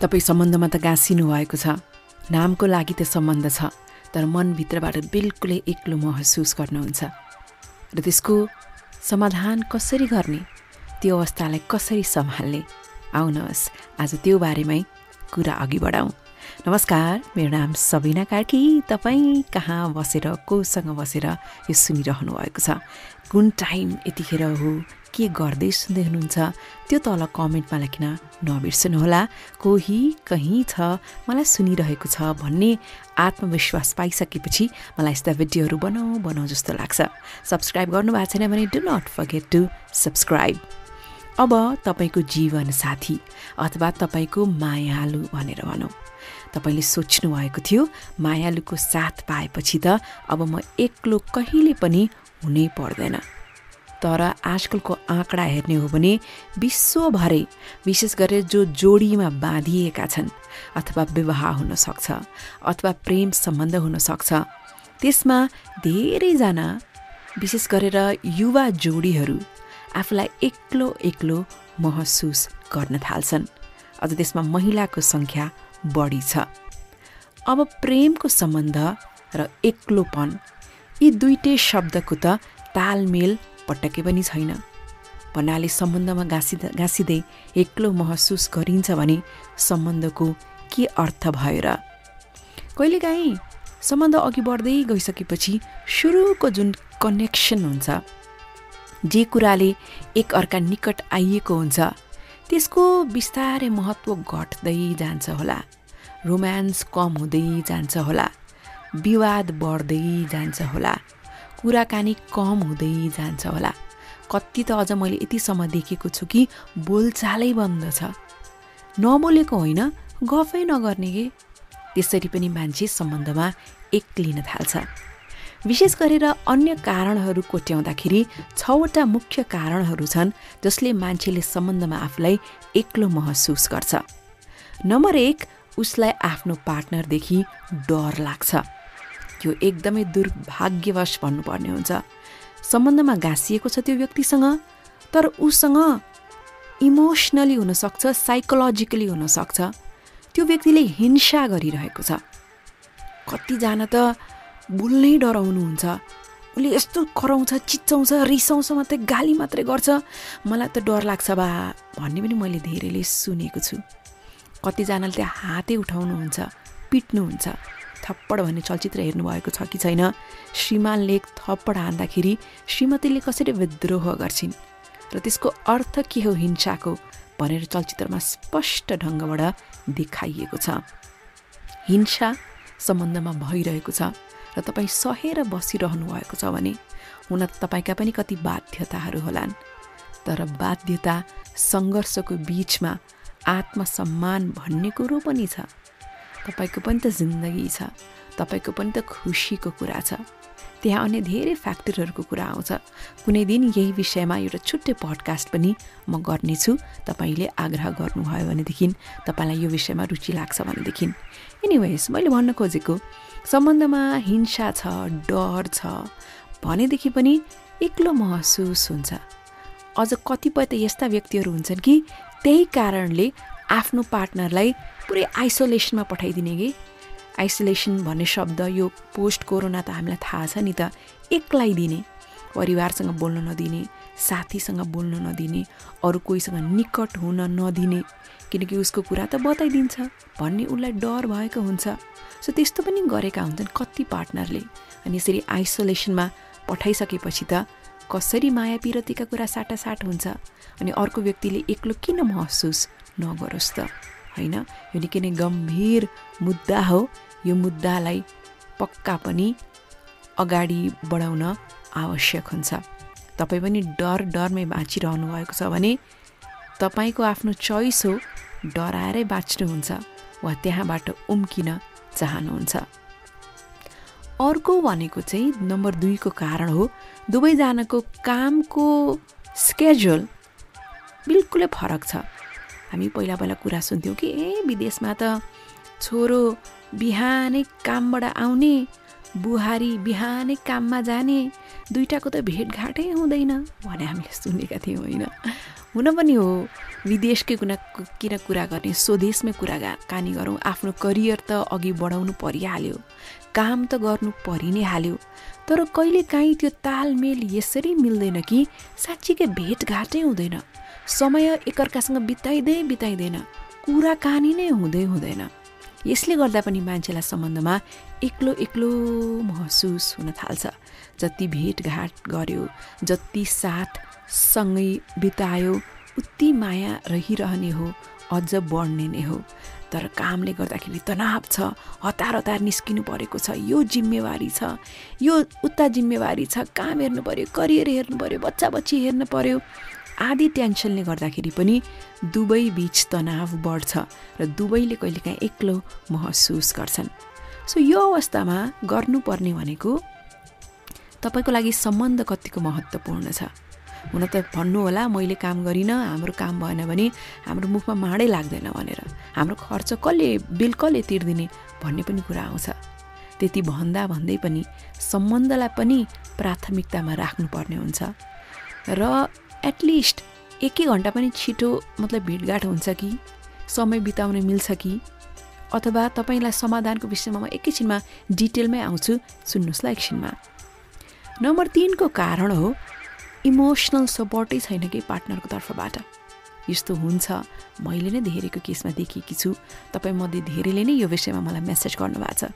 तपाईँ सम्बन्धमा त गाँसिनु भएको छ। नामको लागि त सम्बन्ध छ तर मनभित्रबाट बिल्कुलै एक्लो महसुस गर्नुहुन्छ। र त्यसको समाधान कसरी गर्ने? त्यो अवस्थालाई कसरी सम्हाल्ने? आउनुहोस् आज त्यो बारेमै कुरा अघि बढाउँ। नमस्कार मेरो नाम सबिना कार्की। तपाईँ कहाँ बसेर कोसँग बसेर यो सुनिरहनु भएको छ? कुन टाइम यतिखेर हो? के गर्दै सुन्दै हुनुहुन्छ त्यो तल कमेन्टमा लेख्न नबिर्सनुहोला। कोही कहीँ छ मलाई सुनिरहेको छ भन्ने आत्मविश्वास पाइसकेपछि मलाई यस्ता भिडियोहरू बनाऊ बनाऊ जस्तो लाग्छ। सब्सक्राइब गर्नुभएको छैन भने do not forget to subscribe अब तपाईँको जीवन साथी अथवा तपाईँको मायालु भनेर भनौँ। तपाईँले सोच्नु भएको थियो मायालुको साथ पाएपछि त अब म एक्लो कहिले पनि हुनै पर्दैन। तर आजकलको आँकडा हेर्ने हो भने विश्वभरै विशेष गरेर जो जोडीमा बाँधिएका छन् अथवा विवाह हुनसक्छ अथवा प्रेम सम्बन्ध हुनसक्छ त्यसमा धेरैजना विशेष गरेर युवा जोडीहरू आफूलाई एक्लो एक्लो महसुस गर्न थाल्छन्। अझ त्यसमा महिलाको सङ्ख्या बढी छ। अब प्रेमको सम्बन्ध र एक्लोपन यी दुइटै शब्दको त तालमेल पटक्कै पनि छैन। भन्नाले सम्बन्धमा गाँसिँदा गाँसिँदै एक्लो महसुस गरिन्छ भने सम्बन्धको के अर्थ भयो र? कहिलेकाहीँ सम्बन्ध अघि बढ्दै गइसकेपछि सुरुको जुन कनेक्सन हुन्छ जे कुराले एक अर्का निकट आइएको हुन्छ त्यसको बिस्तारै महत्त्व घट्दै जान्छ होला। रोमान्स कम हुँदै जान्छ होला। विवाद बढ्दै जान्छ होला। कुराकानी कम हुँदै जान्छ होला। कति त अझ मैले यतिसम्म देखेको छु कि बोलचालै बन्द छ। नबोलेको होइन गफै नगर्ने के? त्यसरी पनि मान्छे सम्बन्धमा एक्लिन थाल्छ। विशेष गरेर अन्य कारणहरू कोट्याउँदाखेरि छवटा मुख्य कारणहरू छन् जसले मान्छेले सम्बन्धमा आफूलाई एक्लो महसुस गर्छ। नम्बर एक उसलाई आफ्नो पार्टनरदेखि डर लाग्छ। यो एकदमै दुर्भाग्यवश भन्नुपर्ने हुन्छ। सम्बन्धमा गाँसिएको छ त्यो व्यक्तिसँग तर उसँग इमोसनली हुनसक्छ साइकोलोजिकली हुनसक्छ। त्यो व्यक्तिले हिंसा गरिरहेको छ। कतिजना त बोल्नै डराउनुहुन्छ। उसले यस्तो कराउँछ चिच्चाउँछ रिसाउँछ मात्रै गाली मात्रै गर्छ। मलाई त डर लाग्छ बा भन्ने पनि मैले धेरैले सुनेको छु। कतिजनाले त्यहाँ हातै उठाउनुहुन्छ पिट्नुहुन्छ। थप्पड भन्ने चलचित्र हेर्नुभएको छ कि छैन? श्रीमानले थप्पड हान्दाखेरि श्रीमतीले कसरी विद्रोह गर्छिन्? र त्यसको अर्थ के हो हिंसाको भनेर चलचित्रमा स्पष्ट ढङ्गबाट देखाइएको छ। हिंसा सम्बन्धमा भइरहेको छ। र तपाईँ सहेर बसिरहनु भएको छ भने हुन त तपाईँका पनि कति बाध्यताहरू होलान्। तर बाध्यता सङ्घर्षको बिचमा आत्मसम्मान भन्ने कुरो पनि छ। तपाईँको पनि त जिन्दगी छ। तपाईँको पनि त खुसीको कुरा छ। त्यहाँ अन्य धेरै फ्याक्टरहरूको कुरा आउँछ। कुनै दिन यही विषयमा एउटा छुट्टै पडकास्ट पनि म गर्नेछु। तपाईँले आग्रह गर्नुभयो भनेदेखि तपाईँलाई यो विषयमा रुचि लाग्छ भनेदेखि एनिवेज मैले भन्न खोजेको सम्बन्धमा हिंसा छ डर छ भनेदेखि पनि एक्लो महसुस हुन्छ। अझ कतिपय त यस्ता व्यक्तिहरू हुन्छन् कि त्यही कारणले आफ्नो पार्टनरलाई पुरै आइसोलेसनमा पठाइदिने कि? आइसोलेसन भन्ने शब्द यो पोस्ट कोरोना त हामीलाई थाहा छ नि त एक्लै दिने परिवारसँग बोल्न नदिने साथीसँग बोल्न नदिने अरू कोहीसँग निकट हुन नदिने किनकि उसको कुरा त बताइदिन्छ भन्ने उसलाई डर भएको हुन्छ। सो त्यस्तो पनि गरेका हुन्छन् कति पार्टनरले। अनि यसरी आइसोलेसनमा पठाइसकेपछि त कसरी माया पिरतीका कुरा साटासाट हुन्छ अनि अर्को व्यक्तिले एक्लो किन महसुस नगरोस् त होइन? यो निकै नै गम्भीर मुद्दा हो। यो मुद्दालाई पक्का पनि अगाडि बढाउन आवश्यक हुन्छ। तपाईँ पनि डर डरमै बाँचिरहनु भएको छ भने तपाईँको आफ्नो चोइस हो डराएरै बाँच्नुहुन्छ वा त्यहाँबाट उम्किन चाहनुहुन्छ। अर्को भनेको चाहिँ नम्बर दुईको कारण हो दुवैजनाको कामको स्केड्युल बिल्कुलै फरक छ। हामी पहिला पहिला कुरा सुन्थ्यौँ कि ए विदेशमा त छोरो बिहानै कामबाट आउने बुहारी बिहानै काममा जाने दुइटाको त भेटघाटै हुँदैन। भने हामीले सुनेका थियौँ होइन। हुन पनि हो विदेशकै कुना किन कुरा गर्ने स्वदेशमै कुरा कानी गरौँ। आफ्नो करियर त अघि बढाउनु परिहाल्यो। काम त गर्नु परि नै हाल्यो। तर कहिले काहीँ त्यो तालमेल यसरी मिल्दैन कि साँच्चीकै भेटघाटै हुँदैन। समय एकअर्कासँग बिताइँदै बिताइँदैन। कुराकानी नै हुँदै हुँदैन। यसले गर्दा पनि मान्छेलाई सम्बन्धमा एक्लो एक्लो महसुस हुन थाल्छ। जति भेटघाट गर्यो जति साथ सँगै बितायो उति माया रहिरहने हो अझ बढ्ने नै हो। तर कामले गर्दाखेरि तनाव छ हतार हतार निस्किनु परेको छ यो जिम्मेवारी छ यो उता जिम्मेवारी छ काम हेर्नु पऱ्यो करियर हेर्नु पऱ्यो बच्चा बच्ची हेर्नु पऱ्यो आदि टेन्सनले गर्दाखेरि पनि दुवै बिच तनाव बढ्छ र दुवैले कहिलेकाहीँ एक्लो महसुस गर्छन्। सो यो अवस्थामा गर्नुपर्ने भनेको तपाईँको लागि सम्बन्ध कतिको महत्त्वपूर्ण छ? हुन त भन्नु होला मैले काम गरिनँ हाम्रो काम भएन भने हाम्रो मुखमा माडै लाग्दैन भनेर। हाम्रो खर्च कसले बिल कसले तिर्दिने भन्ने पनि कुरा आउँछ। त्यति भन्दा भन्दै पनि सम्बन्धलाई पनि प्राथमिकतामा राख्नुपर्ने हुन्छ। र एटलिस्ट एक एक घन्टा पनि छिटो मतलब भेटघाट हुन्छ कि? समय बिताउन मिल्छ कि? अथवा तपाईँलाई समाधानको विषयमा म एकैछिनमा डिटेलमै आउँछु सुन्नुहोस् ल एकछिनमा। नम्बर तिनको कारण हो इमोसनल सपोर्टै छैन कि पार्टनरको तर्फबाट। यस्तो हुन्छ मैले नै धेरैको केसमा देखेकी छु। तपाईँ मध्ये धेरैले नै यो विषयमा मलाई मेसेज गर्नुभएको छ।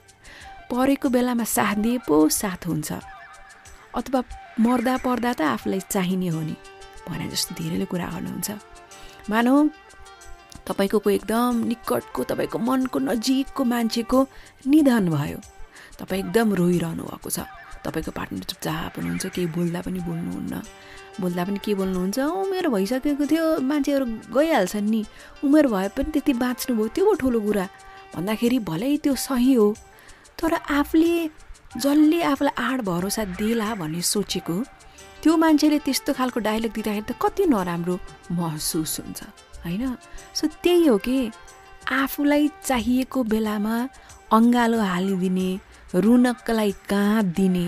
परेको बेलामा साथ दिए पो साथ हुन्छ। अथवा मर्दा पर्दा त आफूलाई चाहिने हो नि भने जस्तो धेरैले कुरा गर्नुहुन्छ। मानौ तपाईँको को एकदम निकटको तपाईँको मनको नजिकको मान्छेको निधन भयो। तपाईँ एकदम रोइरहनु भएको छ। तपाईँको पार्टनर चुपचाप हुनुहुन्छ केही बोल्दा पनि बोल्नुहुन्न। बोल्दा पनि के बोल्नुहुन्छ? उमेर भइसकेको थियो मान्छेहरू गइहाल्छन् नि। उमेर भए पनि त्यति बाँच्नुभयो त्यो पो ठुलो कुरा। भन्दाखेरि भलै त्यो सही हो। तर आफूले जसले आफूलाई आड भरोसा देला भन्ने सोचेको त्यो मान्छेले त्यस्तो खालको डायलग दिँदाखेरि त कति नराम्रो महसुस हुन्छ। होइन? सो त्यही हो कि आफूलाई चाहिएको बेलामा अँगालो हालिदिने रुनक्कलाई काँध दिने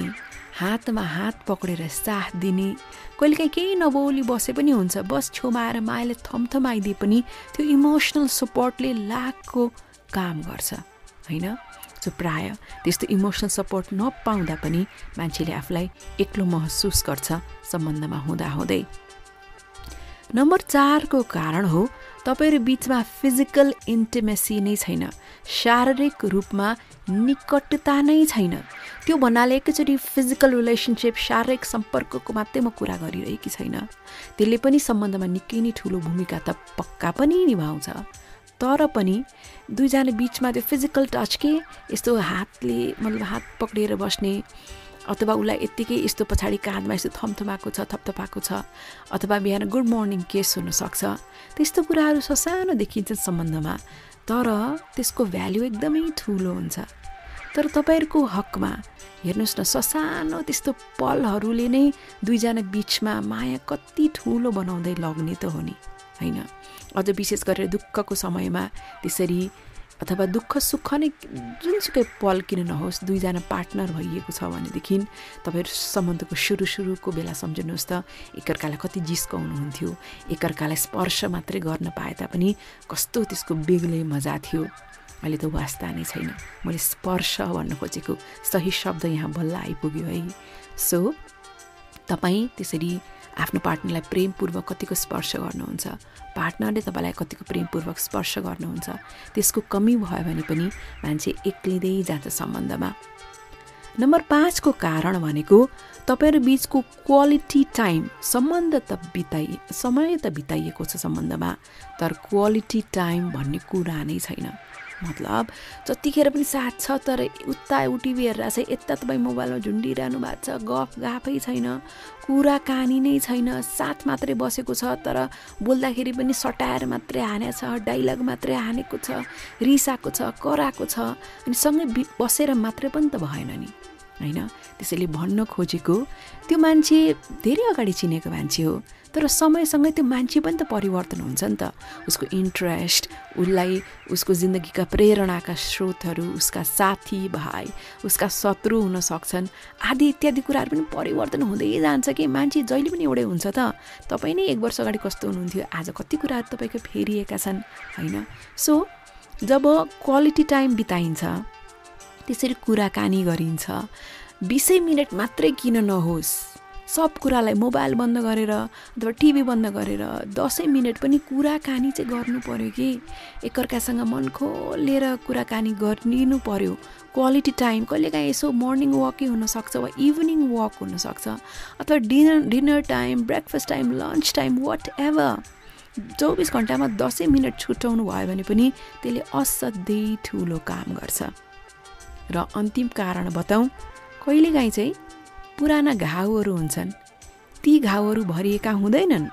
हातमा हात पक्रेर साथ दिने कहिलेकाहीँ केही नबोली बसे पनि हुन्छ। बस छेउमा आएर मायाले थमथमाइदिए पनि त्यो इमोसनल सपोर्टले लाखको काम गर्छ होइन? सो प्राय त्यस्तो इमोसनल सपोर्ट नपाउँदा पनि मान्छेले आफूलाई एक्लो महसुस गर्छ सम्बन्धमा हुँदाहुँदै। नम्बर चारको कारण हो तपाईँहरू बिचमा फिजिकल इन्टिमेसी नै छैन। शारीरिक रूपमा निकटता नै छैन। त्यो भन्नाले एकैचोटि फिजिकल रिलेसनसिप शारीरिक सम्पर्कको मात्रै म कुरा गरिरहेकी छैन। त्यसले पनि सम्बन्धमा निकै नै ठुलो भूमिका त पक्का पनि निभाउँछ। तर पनि दुईजना बिचमा त्यो फिजिकल टच के? यस्तो हातले मतलब हात पक्रिएर बस्ने अथवा उसलाई यत्तिकै यस्तो पछाडि काँधमा यस्तो थमथमाएको छ थपथपाएको छ अथवा बिहान गुड मर्निङ केस हुनसक्छ त्यस्तो कुराहरू ससानो देखिन्छन् सम्बन्धमा तर त्यसको भ्याल्यु एकदमै ठुलो हुन्छ। तर तपाईँहरूको हकमा हेर्नुहोस् न ससानो त्यस्तो पलहरूले नै दुईजना बिचमा माया कति ठुलो बनाउँदै लग्ने त हो नि होइन? अझ विशेष गरेर दुःखको समयमा त्यसरी अथवा दुःख सुख नै जुनसुकै पल किन नहोस् दुईजना पार्टनर भइएको छ भनेदेखि तपाईँहरू सम्बन्धको सुरु सुरुको बेला सम्झिनुहोस् त। एकअर्कालाई कति जिस्काउनुहुन्थ्यो। एकअर्कालाई स्पर्श मात्रै गर्न पाए तापनि कस्तो त्यसको बेग्लै मजा थियो। अहिले त वास्ता नै छैन। मैले स्पर्श भन्न खोजेको सही शब्द यहाँ बल्ल आइपुग्यो है। सो तपाईँ त्यसरी आफ्नो पार्टनरलाई प्रेमपूर्वक कतिको स्पर्श गर्नुहुन्छ। पार्टनरले तपाईँलाई कतिको प्रेमपूर्वक स्पर्श गर्नुहुन्छ। त्यसको कमी भयो भने पनि मान्छे एक्लिँदै जान्छ सम्बन्धमा। नम्बर पाँचको कारण भनेको तपाईँहरू बिचको क्वालिटी टाइम सम्बन्ध त बिताइ समय त बिताइएको छ सम्बन्धमा तर क्वालिटी टाइम भन्ने कुरा नै छैन। मतलब जतिखेर पनि साथ छ तर उता टिभी हेरेर छ यता तपाईँ मोबाइलमा झुन्डिरहनु भएको छ। गफ गाफै छैन। कुराकानी नै छैन। साथ मात्रै बसेको छ तर बोल्दाखेरि पनि सटाएर मात्रै हानेको छ डाइलग मात्रै हानेको छ रिसाएको छ कराएको छ। अनि सँगै बसेर मात्रै पनि त भएन नि। होइन? त्यसैले भन्न खोजेको त्यो मान्छे धेरै अगाडि चिनेको मान्छे हो तर समयसँगै त्यो मान्छे पनि त परिवर्तन हुन्छ नि त। उसको इन्ट्रेस्ट उसलाई उसको जिन्दगीका प्रेरणाका स्रोतहरू उसका साथी भाइ उसका शत्रु हुन सक्छन्। आदि इत्यादि कुराहरू पनि परिवर्तन हुँदै जान्छ कि मान्छे जहिले पनि एउटै हुन्छ त। तपाईँ नै एक वर्ष अगाडि कस्तो हुनुहुन्थ्यो? आज कति कुराहरू तपाईँको फेरिएका छन् होइन? सो जब क्वालिटी टाइम बिताइन्छ त्यसरी कुराकानी गरिन्छ। बिसै मिनट मात्रै किन नहोस्? सब कुरालाई मोबाइल बन्द गरेर अथवा टिभी बन्द गरेर दसैँ मिनट पनि कुराकानी चाहिँ गर्नु पऱ्यो कि? एकअर्कासँग मन खोलेर कुराकानी गरिदिनु पऱ्यो क्वालिटी टाइम कहिलेकाहीँ यसो मर्निङ वकै हुनसक्छ वा इभिनिङ वक हुनसक्छ अथवा dinner dinner time breakfast time lunch time whatever चौबिस घन्टामा दसैँ मिनट छुट्याउनु भयो भने पनि त्यसले असाध्यै ठुलो काम गर्छ। र अन्तिम कारण बताउँ कहिलेकाहीँ चाहिँ पुराना घाउहरू हुन्छन्। ती घाउहरू भरिएका हुँदैनन्।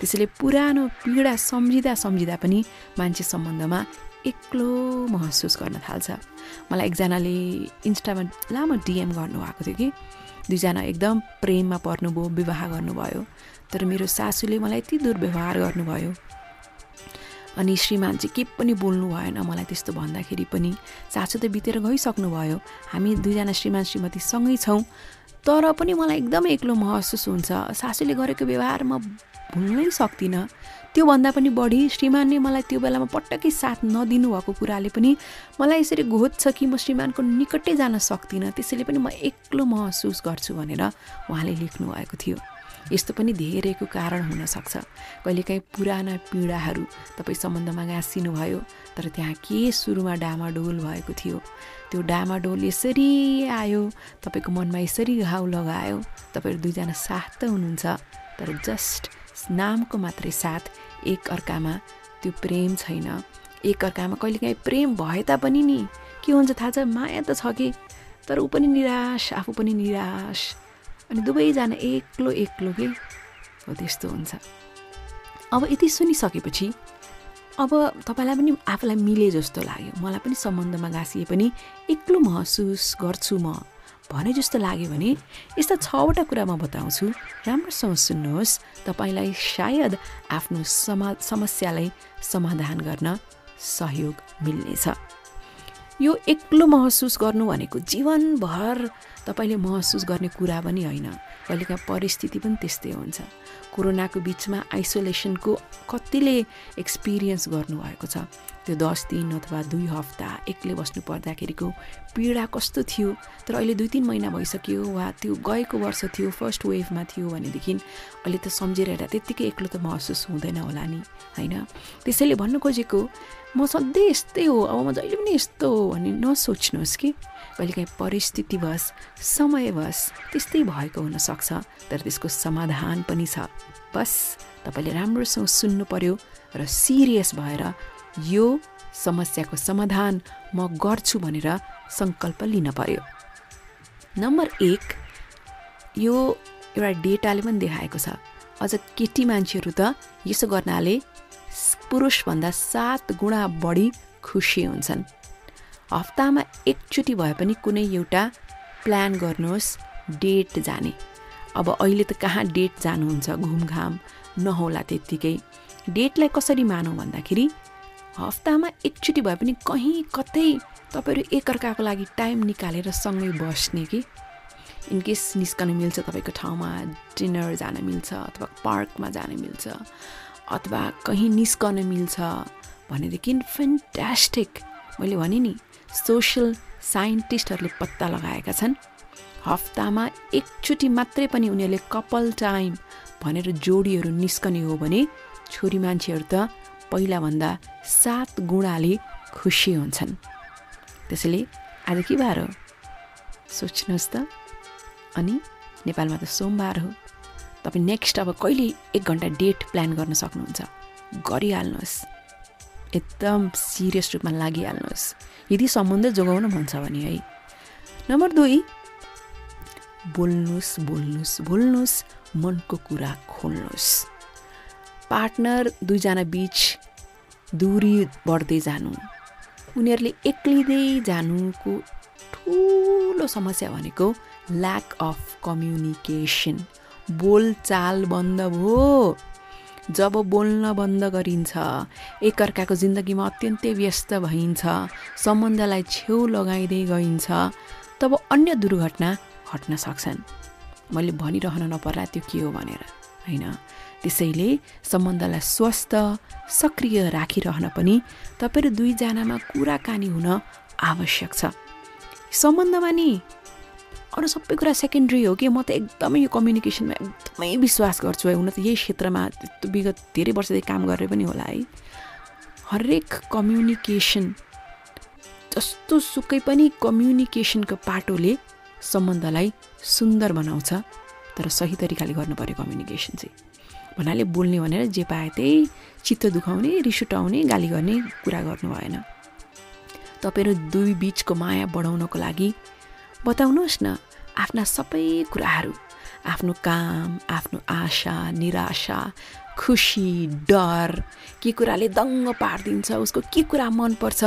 त्यसैले पुरानो पीडा सम्झिँदा सम्झिँदा पनि मान्छे सम्बन्धमा एक्लो महसुस गर्न थाल्छ। मलाई एकजनाले इन्स्टामा लामो डिएम गर्नुभएको थियो कि। दुईजना एकदम प्रेममा पर्नुभयो विवाह गर्नुभयो। तर मेरो सासूले मलाई यति दुर्व्यवहार गर्नुभयो। अनि श्रीमान चाहिँ के पनि बोल्नु भएन मलाई त्यस्तो भन्दाखेरि पनि सासू त बितेर गइसक्नु भयो हामी दुईजना श्रीमान श्रीमती सँगै छौँ। तर पनि मलाई एकदमै एक्लो महसुस हुन्छ। सासूले गरेको व्यवहार म भुल्नै सक्दिनँ। त्योभन्दा पनि बढी श्रीमानले मलाई त्यो बेलामा पटक्कै साथ नदिनु भएको कुराले पनि मलाई यसरी घोज्छ कि म श्रीमानको निकटै जान सक्दिनँ त्यसैले पनि म एक्लो महसुस गर्छु भनेर उहाँले लेख्नु भएको थियो। यस्तो पनि धेरैको कारण हुनसक्छ। कहिलेकाहीँ पुराना पीडाहरू तपाईँ सम्बन्धमा गाँसिनुभयो तर त्यहाँ के सुरुमा डामाडोल भएको थियो? त्यो डामाडोल यसरी आयो तपाईँको मनमा यसरी घाउ लगायो तपाईँहरू दुईजना साथ त हुनुहुन्छ तर जस्ट नामको मात्रै साथ एक अर्कामा त्यो प्रेम छैन। एक अर्कामा कहिलेकाहीँ प्रेम भए तापनि नि के हुन्छ थाहा छ? माया त छ कि? तर ऊ पनि निराश आफू पनि निराश। अनि दुवैजना एक्लो एक्लो के? हो त्यस्तो हुन्छ। अब यति सुनिसकेपछि अब तपाईँलाई पनि आफूलाई मिले जस्तो लाग्यो। मलाई पनि सम्बन्धमा गाँसिए पनि एक्लो महसुस गर्छु म। भने जस्तो लाग्यो भने यस्ता छवटा कुरा म बताउँछु। राम्रोसँग सुन्नुहोस्। तपाईँलाई सायद आफ्नो समा समस्यालाई समाधान गर्न सहयोग मिल्नेछ। यो एक्लो महसुस गर्नु भनेको जीवनभर तपाईँले महसुस गर्ने कुरा पनि होइन। कहिलेकाहीँ परिस्थिति पनि त्यस्तै हुन्छ। कोरोनाको बिचमा आइसोलेसनको कतिले एक्सपिरियन्स गर्नुभएको छ। त्यो दस दिन अथवा दुई हप्ता एक्लै बस्नु पर्दाखेरिको पीडा कस्तो थियो तर अहिले दुई तिन महिना भइसक्यो वा त्यो गएको वर्ष थियो फर्स्ट वेभमा थियो भनेदेखि अहिले त सम्झेर हेर्दा त्यत्तिकै एक्लो त महसुस हुँदैन होला नि होइन? त्यसैले भन्नु खोजेको म सधैँ यस्तै हो अब म जहिले पनि यस्तो हो भने नसोच्नुहोस् कि। कहिलेकाहीँ परिस्थितिवश समयवश त्यस्तै भएको हुनसक्छ तर त्यसको समाधान पनि छ। बस तपाईँले राम्रोसँग सुन्नु पर्यो र सिरियस भएर यो समस्याको समाधान म गर्छु भनेर सङ्कल्प लिन पर्यो। नम्बर एक यो एउटा डेटाले पनि देखाएको छ। अझ केटी मान्छेहरू त यसो गर्नाले पुरुषभन्दा सात गुणा बढी खुसी हुन्छन्। हप्तामा एकचोटि भए पनि कुनै एउटा प्लान गर्नुहोस् डेट जाने। अब अहिले त कहाँ डेट जानुहुन्छ घुमघाम नहोला त्यत्तिकै। डेटलाई कसरी मानौँ भन्दाखेरि हप्तामा एकचोटि भए पनि कहीँ कतै तपाईँहरू एकअर्काको लागि टाइम निकालेर सँगै बस्ने कि? इनकेस निस्कन मिल्छ तपाईँको ठाउँमा डिनर जान मिल्छ अथवा पार्कमा जान मिल्छ। अथवा कहीँ निस्कन मिल्छ भनेदेखि फेन्टास्टिक मैले भने नि सोसियल साइन्टिस्टहरूले पत्ता लगाएका छन्। हप्तामा एकचोटि मात्रै पनि उनीहरूले कपाल टाइम भनेर जोडीहरू निस्कने हो भने छोरी मान्छेहरू त पहिलाभन्दा सात गुणाले खुसी हुन्छन्। त्यसैले आज के बार हो? सोच्नुहोस् त। अनि नेपालमा त सोमबार हो। तपाईँ नेक्स्ट अब कहिले एक घन्टा डेट प्लान गर्न सक्नुहुन्छ? गरिहाल्नुहोस्। एकदम सिरियस रूपमा लागिहाल्नुहोस्। यदि सम्बन्ध जोगाउनु मन छ भने है। नम्बर दुई बोल्नुहोस् बोल्नुहोस् बोल्नुहोस् मनको कुरा खोल्नुहोस्। पार्टनर दुईजना बिच दुरी बढ्दै जानु। उनीहरूले एक्लिँदै जानुको ठुलो समस्या भनेको ल्याक अफ कम्युनिकेसन बोलचाल बन्द भयो। जब बोल्न बन्द गरिन्छ एकअर्काको जिन्दगीमा अत्यन्तै व्यस्त भइन्छ सम्बन्धलाई छेउ लगाइँदै गइन्छ तब अन्य दुर्घटना घट्न सक्छन्। मैले भनिरहन नपर्ला त्यो के हो भनेर होइन? त्यसैले सम्बन्धलाई स्वस्थ सक्रिय राखिरहन पनि तपाईँहरू दुईजनामा कुराकानी हुन आवश्यक छ। सम्बन्धमा नि अरू सबै कुरा सेकेन्ड्री हो कि? म त एकदमै यो कम्युनिकेसनमा एकदमै विश्वास गर्छु है। हुन त यही क्षेत्रमा विगत धेरै वर्षदेखि काम गरेर पनि होला है। हरेक कम्युनिकेसन जस्तो सुकै पनि कम्युनिकेसनको पाटोले सम्बन्धलाई सुन्दर बनाउँछ तर सही तरिकाले गर्नु पऱ्यो कम्युनिकेसन चाहिँ। भन्नाले बोल्ने भनेर जे पाए त्यही चित्त दुखाउने रिस उठाउने गाली गर्ने कुरा गर्नु भएन। तपाईँहरू दुई बिचको माया बढाउनको लागि बताउनुहोस् न आफ्ना सबै कुराहरू। आफ्नो काम आफ्नो आशा निराशा खुसी डर के कुराले दङ्ग पारिदिन्छ उसको के कुरा मनपर्छ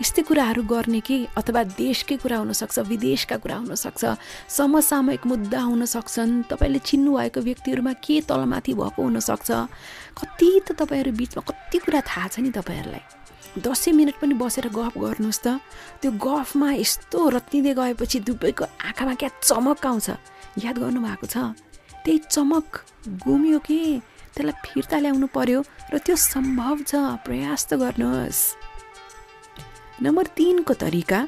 यस्तै कुराहरू गर्ने कि? अथवा देशकै कुरा हुनसक्छ विदेशका कुरा हुनसक्छ समसामयिक मुद्दा हुन सक्छन् तपाईँले चिन्नुभएको व्यक्तिहरूमा के तलमाथि भएको हुनसक्छ? कति त तपाईँहरू बिचमा कति कुरा थाहा छ नि तपाईँहरूलाई। दसैँ मिनट पनि बसेर गफ गर्नुहोस् त। त्यो गफमा यस्तो रत्तिँदै गएपछि दुबईको आँखामा क्या चमक आउँछ। याद गर्नुभएको छ? त्यही चमक गुम्यो कि? त्यसलाई फिर्ता ल्याउनु पर्यो र त्यो सम्भव छ। प्रयास त गर्नुहोस्। नम्बर तिनको तरिका।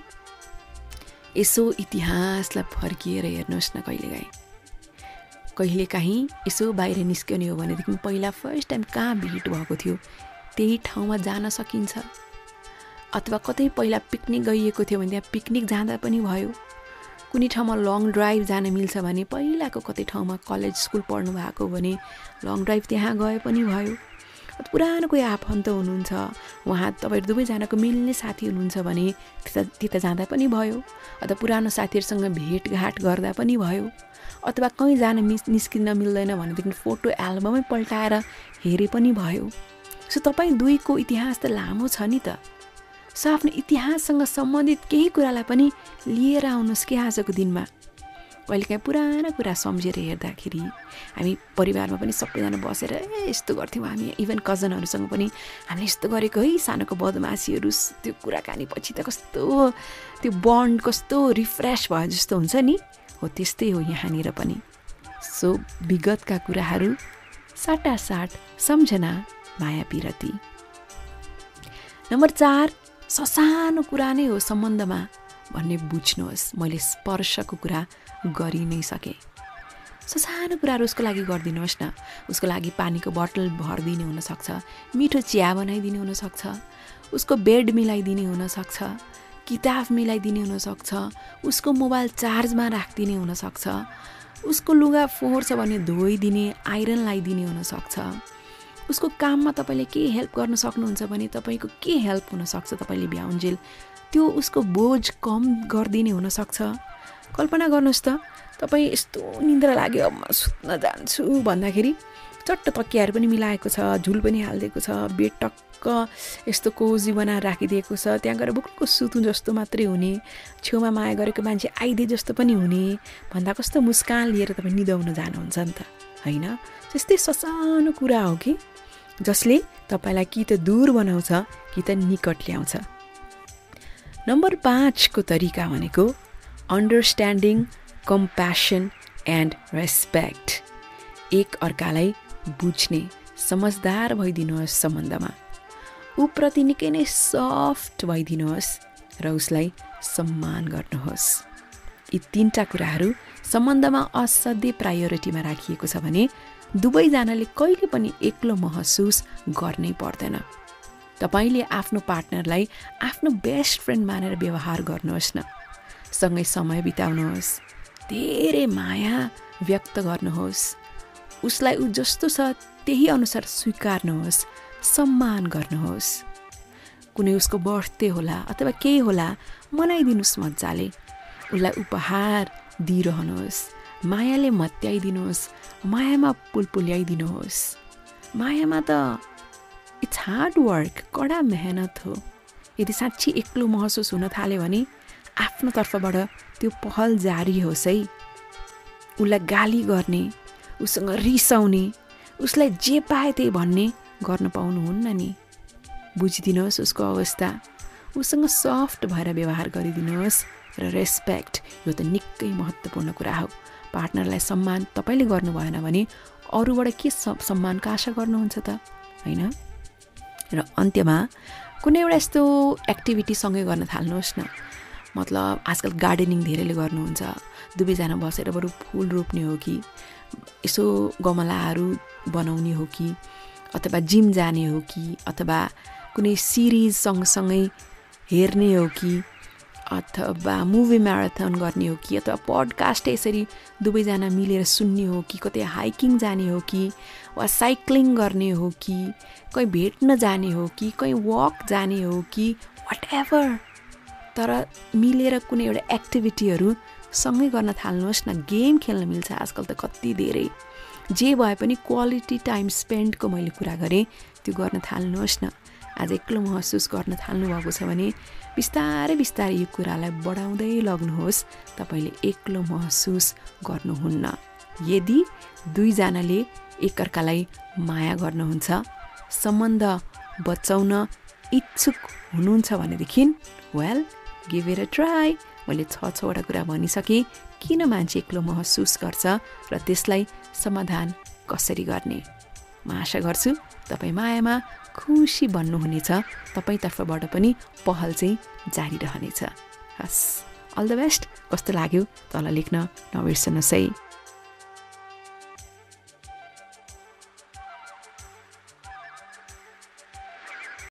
यसो इतिहासलाई फर्किएर हेर्नुहोस् न कहिलेकाहीँ। कहिलेकाहीँ यसो बाहिर निस्कने हो भनेदेखि पहिला फर्स्ट टाइम कहाँ भेट भएको थियो? त्यही ठाउँमा जान सकिन्छ। अथवा कतै पहिला पिकनिक गइएको थियो भने त्यहाँ पिकनिक जाँदा पनि भयो। कुनै ठाउँमा लङ ड्राइभ जान मिल्छ भने पहिलाको कतै ठाउँमा कलेज स्कुल पढ्नु भएको भने लङ ड्राइभ त्यहाँ गए पनि भयो। पुरानो कोही आफन्त हुनुहुन्छ उहाँ तपाईँहरू दुवैजनाको मिल्ने साथी हुनुहुन्छ भने त्यता त्यता जाँदा पनि भयो। अथवा पुरानो साथीहरूसँग भेटघाट गर्दा पनि भयो। अथवा कहीँ जान मिस निस्किन मिल्दैन भनेदेखि फोटो एल्बमै पल्टाएर हेरे पनि भयो। सो तपाईँ दुईको इतिहास त लामो छ नि त। सो आफ्नो इतिहाससँग सम्बन्धित केही कुरालाई पनि लिएर आउनुहोस् कि आजको दिनमा। कहिलेकाहीँ पुरानो कुरा सम्झेर हेर्दाखेरि हामी परिवारमा पनि सबैजना बसेर ए यस्तो गर्थ्यौँ हामी। इभन कजनहरूसँग पनि हामीले यस्तो गरेको है सानोको बदमासीहरू त्यो कुराकानी पछि त कस्तो त्यो बन्ड कस्तो रिफ्रेस भयो जस्तो हुन्छ नि। हो त्यस्तै हो यहाँनिर पनि। सो विगतका कुराहरू साटासाट सम्झना। माया पिरती नम्बर चार ससानो कुरा नै हो सम्बन्धमा भन्ने बुझ्नुहोस् मैले स्पर्शको कुरा गरि नै सकेँ। ससानो कुराहरू उसको लागि गरिदिनुहोस् न। उसको लागि पानीको बोतल भरिदिने हुनसक्छ मिठो चिया बनाइदिने हुनसक्छ उसको बेड मिलाइदिने हुनसक्छ किताब मिलाइदिने हुनसक्छ उसको मोबाइल चार्जमा राखिदिने हुनसक्छ उसको लुगा फोहोर छ भने धोइदिने आइरन लगाइदिने हुनसक्छ। उसको काममा तपाईँले के हेल्प गर्न सक्नुहुन्छ भने तपाईँको के हेल्प हुनसक्छ तपाईँले भ्याउन्जेल? त्यो उसको बोझ कम गरिदिने हुनसक्छ। कल्पना गर्नुहोस् त तपाईँ यस्तो निन्द्रा लाग्यो म सुत्न जान्छु भन्दाखेरि चट्ट तकियाहरू पनि मिलाएको छ झुल पनि हालिदिएको छ बेड टक्क यस्तो कोजी बनाएर राखिदिएको छ त्यहाँ गएर बुक्क सुतु जस्तो मात्रै हुने छेउमा माया गरेको मान्छे आइदिए जस्तो पनि हुने भन्दा कस्तो मुस्कान लिएर तपाईँ निदाउन जानुहुन्छ नि त। होइन? त्यस्तै ससानो कुरा हो कि? जसले तपाईँलाई कि त दूर बनाउँछ कि त निकट ल्याउँछ। नम्बर पाँचको तरिका भनेको अन्डरस्ट्यान्डिङ कम्प्यासन एन्ड रेस्पेक्ट एक अर्कालाई बुझ्ने समझदार भइदिनुहोस् सम्बन्धमा। ऊप्रति निकै नै सफ्ट भइदिनुहोस् र उसलाई सम्मान गर्नुहोस्। यी तिनवटा कुराहरू सम्बन्धमा असाध्यै प्रायोरिटीमा राखिएको छ भने दुवैजनाले कहिले पनि एक्लो महसुस गर्नै पर्दैन। तपाईँले आफ्नो पार्टनरलाई आफ्नो बेस्ट फ्रेन्ड मानेर व्यवहार गर्नुहोस् न। सँगै समय बिताउनुहोस्। धेरै माया व्यक्त गर्नुहोस्। उसलाई ऊ जस्तो छ त्यही अनुसार स्वीकार्नुहोस् सम्मान गर्नुहोस्। कुनै उसको बर्थडे होला अथवा केही होला मनाइदिनुहोस् मजाले। उसलाई उपहार दिइरहनुहोस्। मायाले मत्याइदिनुहोस्। मायामा पुलपुल्याइदिनुहोस्। मायामा त इट्स हार्ड वर्क कडा मेहनत हो। यदि साँच्ची एक्लो महसुस हुन थाल्यो भने आफ्नो तर्फबाट त्यो पहल जारी होस् है। उसलाई गाली गर्ने उसँग रिसाउने उसलाई जे पाए त्यही भन्ने गर्न पाउनुहुन्न नि। बुझिदिनुहोस् उसको अवस्था। उसँग सफ्ट भएर व्यवहार गरिदिनुहोस्। र रेस्पेक्ट यो त निकै महत्त्वपूर्ण कुरा हो। पार्टनरलाई सम्मान तपाईँले गर्नु भएन भने अरूबाट के सम्मानको आशा गर्नुहुन्छ त? होइन? र अन्त्यमा कुनै एउटा यस्तो एक्टिभिटीसँगै गर्न थाल्नुहोस् न। मतलब आजकल गार्डनिङ धेरैले गर्नुहुन्छ। दुवैजना बसेर बरु फुल रोप्ने हो कि? यसो गमलाहरू बनाउने हो कि? अथवा जिम जाने हो कि? अथवा कुनै सिरिज सँगसँगै हेर्ने हो कि? अथवा मुभी म्याराथन गर्ने हो कि अथवा पडकास्ट यसरी दुवैजना मिलेर सुन्ने हो कि कतै हाइकिङ जाने हो कि वा साइक्लिङ गर्ने हो कि कहीँ भेट्न जाने हो कि कहीँ वक जाने हो कि वाट एभर तर मिलेर कुनै एउटा एक्टिभिटीहरू सँगै गर्न थाल्नुहोस् न गेम खेल्न मिल्छ आजकल त कति धेरै। जे भए पनि क्वालिटी टाइम स्पेन्डको मैले कुरा गरेँ त्यो गर्न थाल्नुहोस् न। आज एक्लो महसुस गर्न थाल्नुभएको छ भने बिस्तारै बिस्तारै यो कुरालाई बढाउँदै लग्नुहोस्। तपाईँले एक्लो महसुस गर्नुहुन्न। यदि दुईजनाले एकअर्कालाई माया गर्नुहुन्छ सम्बन्ध बचाउन इच्छुक हुनुहुन्छ भनेदेखि well give it a try मैले छ छवटा कुरा भनिसकेँ किन मान्छे एक्लो महसुस गर्छ र त्यसलाई समाधान कसरी गर्ने? म आशा गर्छु तपाईँ मायामा खुसी बन्नुहुनेछ तपाईँतर्फबाट पनि पहल चाहिँ जारी रहनेछ। हस् अल द बेस्ट कस्तो लाग्यो तल लेख्न नबिर्सनुहोस् है।